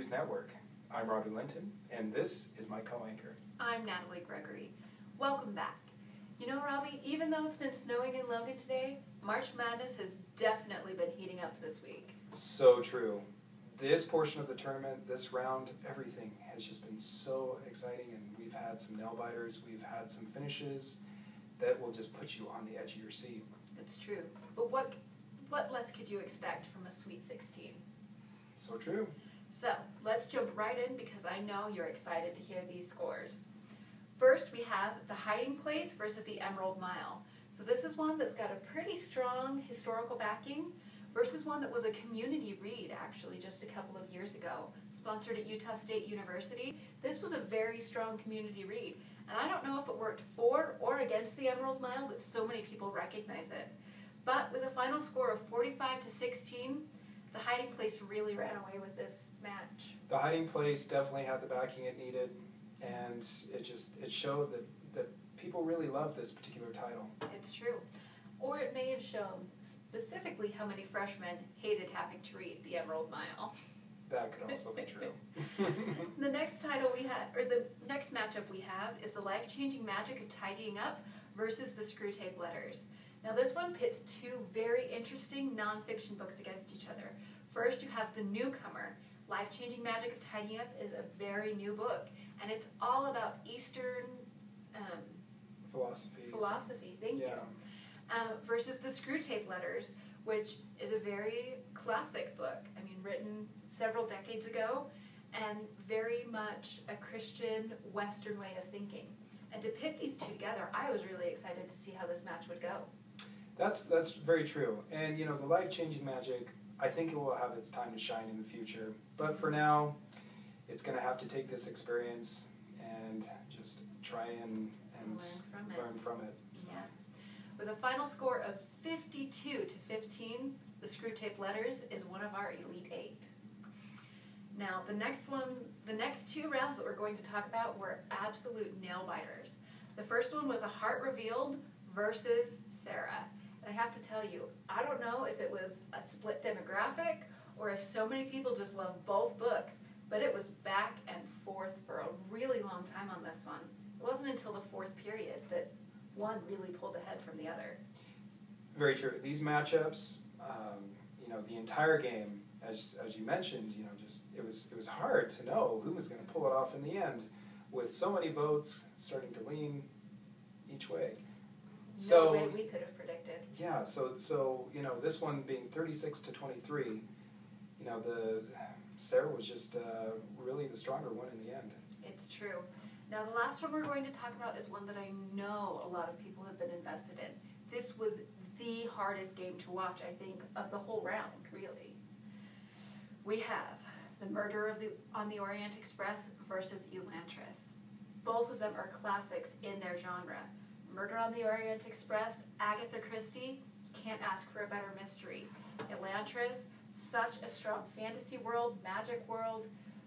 News Network. I'm Robbie Linton, and this is my co-anchor. I'm Natalie Gregory. Welcome back. You know, Robbie, even though it's been snowing in Logan today, March Madness has definitely been heating up this week. So true. This portion of the tournament, this round, everything has just been so exciting, and we've had some nail biters, we've had some finishes that will just put you on the edge of your seat. It's true. But what what less could you expect from a Sweet 16? So true. So let's jump right in because I know you're excited to hear these scores. First, we have the Hiding Place versus the Emerald Mile. So this is one that's got a pretty strong historical backing versus one that was a community read actually just a couple of years ago, sponsored at Utah State University. This was a very strong community read. And I don't know if it worked for or against the Emerald Mile that so many people recognize it. But with a final score of 45 to 16, the hiding place really ran away with this match. The hiding place definitely had the backing it needed, and it just it showed that, that people really loved this particular title. It's true. Or it may have shown specifically how many freshmen hated having to read the Emerald Mile. That could also be true. the next title we had, or the next matchup we have, is the life-changing magic of tidying up versus the Screwtape Letters. Now this one pits two very interesting nonfiction books against each other. First you have The Newcomer. Life-Changing Magic of Tidying Up is a very new book, and it's all about Eastern um, philosophy. Philosophy, thank yeah. you. Uh, versus The Screwtape Letters, which is a very classic book. I mean, written several decades ago, and very much a Christian Western way of thinking. And to pit these two together, I was really excited to see how this match would go. That's that's very true. And you know, the life changing magic, I think it will have its time to shine in the future. But for now, it's going to have to take this experience and just try and and learn from learn it. From it so. Yeah. With a final score of 52 to 15, the Screwtape Letters is one of our Elite Eight. Now, the next one, the next two rounds that we're going to talk about were absolute nail biters. The first one was a Heart Revealed versus Sarah. And I have to tell you, I don't know if it was a split demographic or if so many people just love both books, but it was back and forth for a really long time on this one. It wasn't until the fourth period that one really pulled ahead from the other. Very true. These matchups, um, you know, the entire game, as, as you mentioned, you know, just it was it was hard to know who was going to pull it off in the end, with so many votes starting to lean each way. No So way we could have predicted. yeah, so so you know, this one being thirty six to twenty three, you know, the Sarah was just uh, really the stronger one in the end. It's true. Now, the last one we're going to talk about is one that I know a lot of people have been invested in. This was the hardest game to watch, I think, of the whole round, really. We have The Murder of the, on the Orient Express versus Elantris. Both of them are classics in their genre. Murder on the Orient Express, Agatha Christie, you can't ask for a better mystery. Elantris, such a strong fantasy world, magic world,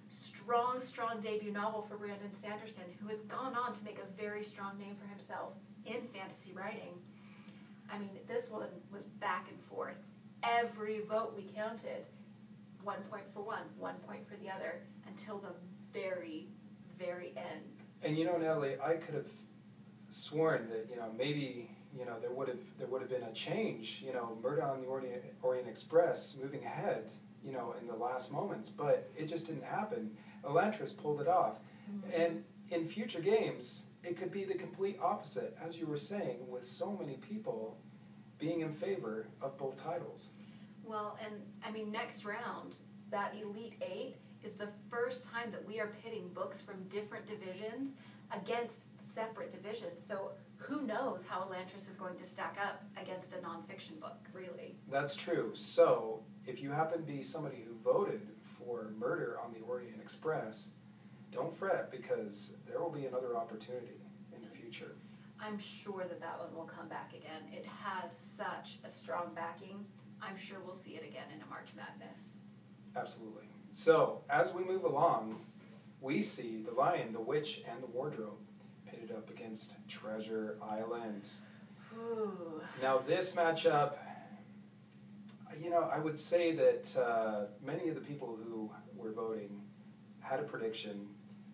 strong, strong debut novel for Brandon Sanderson, who has gone on to make a very strong name for himself in fantasy writing. I mean, this one was back and forth. Every vote we counted, one point for one, one point for the other, until the very, very end. And you know, Natalie, I could have sworn that you know maybe you know there would have there would have been a change. You know, Murder on the Orient, Orient Express moving ahead. You know, in the last moments, but it just didn't happen. Elantris pulled it off, mm-hmm. and in future games, it could be the complete opposite, as you were saying, with so many people being in favor of both titles. Well, and I mean, next round, that Elite Eight is the first time that we are pitting books from different divisions against separate divisions. So who knows how Elantris is going to stack up against a nonfiction book, really? That's true. So, if you happen to be somebody who voted for Murder on the Orient Express, don't fret because there will be another opportunity in the future. I'm sure that that one will come back again. It has such a strong backing. I'm sure we'll see it again in a March Madness. Absolutely. So, as we move along, we see the Lion, the Witch, and the Wardrobe pitted up against Treasure Island. Ooh. Now, this matchup, You know, I would say that uh, many of the people who were voting had a prediction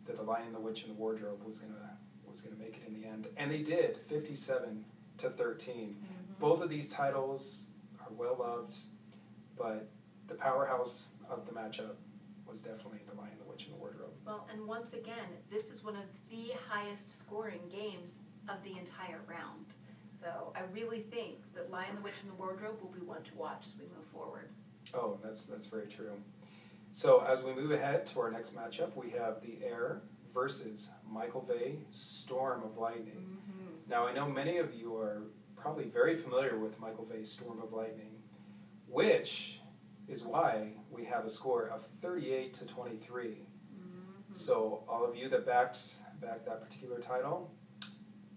that the Lion, the Witch, and the Wardrobe was gonna was gonna make it in the end, and they did, fifty-seven to 13 Mhm. Both of these titles are well loved, but the powerhouse of the matchup was definitely the Lion, the Witch, and the Wardrobe. Well, and once again, this is one of the highest scoring games of the entire round. So I really think that Lion, the Witch, and the Wardrobe will be one to watch as we move forward. Oh, that's that's very true. So as we move ahead to our next matchup, we have the Heir versus Michael Vey Storm of Lightning. Mm-hmm. Now I know many of you are probably very familiar with Michael Vey's Storm of Lightning, which is why we have a score of 38 to 23. So all of you that backed backed that particular title,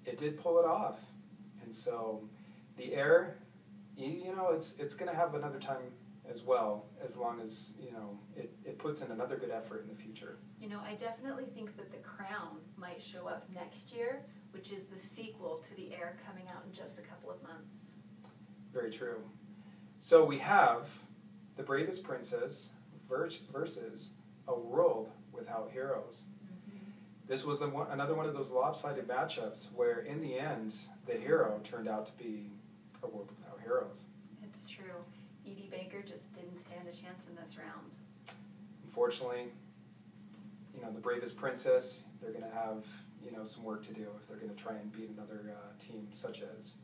it did pull it off. And so the heir, you, you know, it's it's gonna have another time as well, as long as, you know, it, it puts in another good effort in the future. You know, I definitely think that The Crown might show up next year, which is the sequel to The Heir coming out in just a couple of months. Very true. So we have The Bravest Princess versus A World Without Heroes. This was one- another one of those lopsided matchups where, in the end, the hero turned out to be A World Without Heroes. It's true. E.D. Baker just didn't stand a chance in this round. Unfortunately, you know, the bravest princess, they're going to have, you know, some work to do if they're going to try and beat another uh, team such as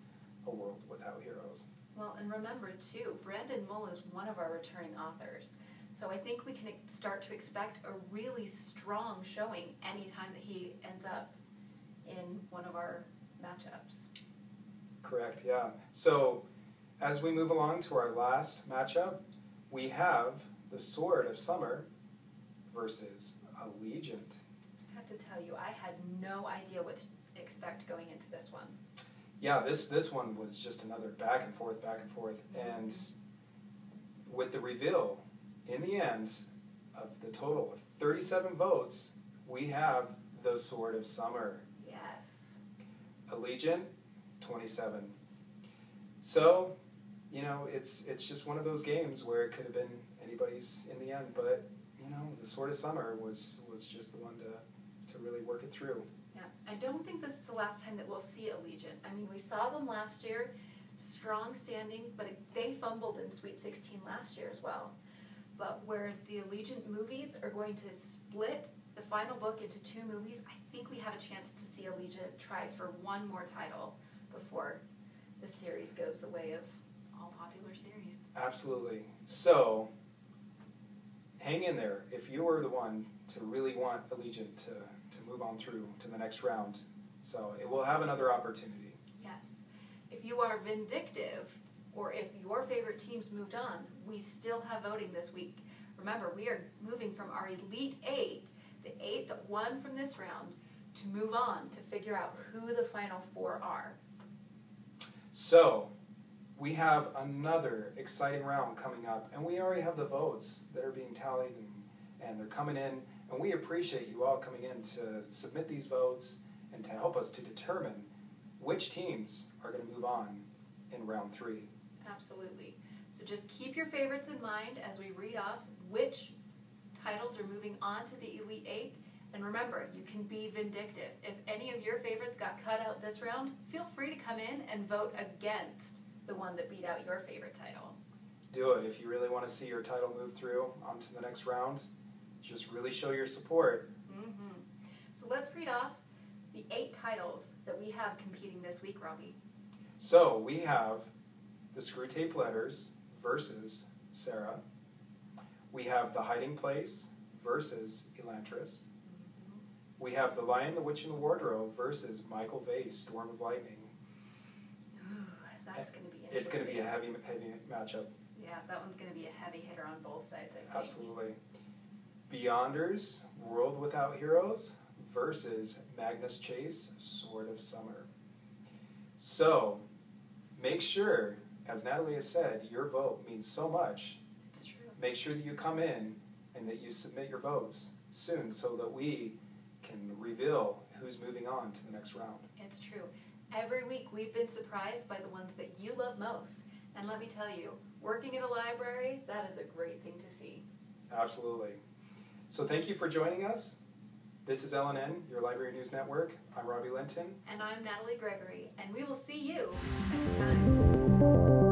A World Without Heroes. Well, and remember too, Brandon Mull is one of our returning authors. So I think we can start to expect a really strong showing anytime that he ends up in one of our matchups. Correct, yeah. So, as we move along to our last matchup, we have the Sword of Summer versus Allegiant. I have to tell you, I had no idea what to expect going into this one. Yeah, this this one was just another back and forth, back and forth, and with the reveal in the end of the total of 37 votes, we have the Sword of Summer. Yes. Allegiant, 27. So, you know, it's it's just one of those games where it could have been anybody's in the end, but you know, the Sword of Summer was was just the one to to really work it through. Yeah, I don't think this is the last time that we'll see Allegiant. I mean, we saw them last year, strong standing, but they fumbled in Sweet 16 last year as well. But where the Allegiant movies are going to split the final book into two movies, I think we have a chance to see Allegiant try for one more title before the series goes the way of all popular series. Absolutely. So, hang in there. If you were the one to really want Allegiant to, to move on through to the next round, so it will have another opportunity. Yes. If you are vindictive, or if your favorite teams moved on, we still have voting this week. Remember, we are moving from our Elite Eight, the eight that won from this round, to move on to figure out who the final four are. So, we have another exciting round coming up, and we already have the votes that are being tallied, and, and they're coming in. And we appreciate you all coming in to submit these votes and to help us to determine which teams are going to move on in round three. Absolutely. So just keep your favorites in mind as we read off which titles are moving on to the Elite Eight. And remember, you can be vindictive. If any of your favorites got cut out this round, feel free to come in and vote against the one that beat out your favorite title. do it if you really want to see your title move through onto the next round. Just really show your support. Mm-hmm. So let's read off the eight titles that we have competing this week, Robbie. So we have the Screwtape Letters versus Sarah. We have the Hiding Place versus Elantris. We have the Lion, the Witch, and the Wardrobe versus Michael Vey's, Storm of Lightning. Ooh, that's going to be interesting. It's going to be a heavy, heavy matchup. Yeah, that one's going to be a heavy hitter on both sides, I think. Absolutely. Beyonders, World Without Heroes versus Magnus Chase, Sword of Summer. So, make sure, as Natalie has said, your vote means so much. It's true. Make sure that you come in and that you submit your votes soon so that we can reveal who's moving on to the next round. It's true. Every week we've been surprised by the ones that you love most. And let me tell you, working in a library, that is a great thing to see. Absolutely. So thank you for joining us. This is LNN, your Library News Network. I'm Robbie Linton. And I'm Natalie Gregory, and we will see you next time thank you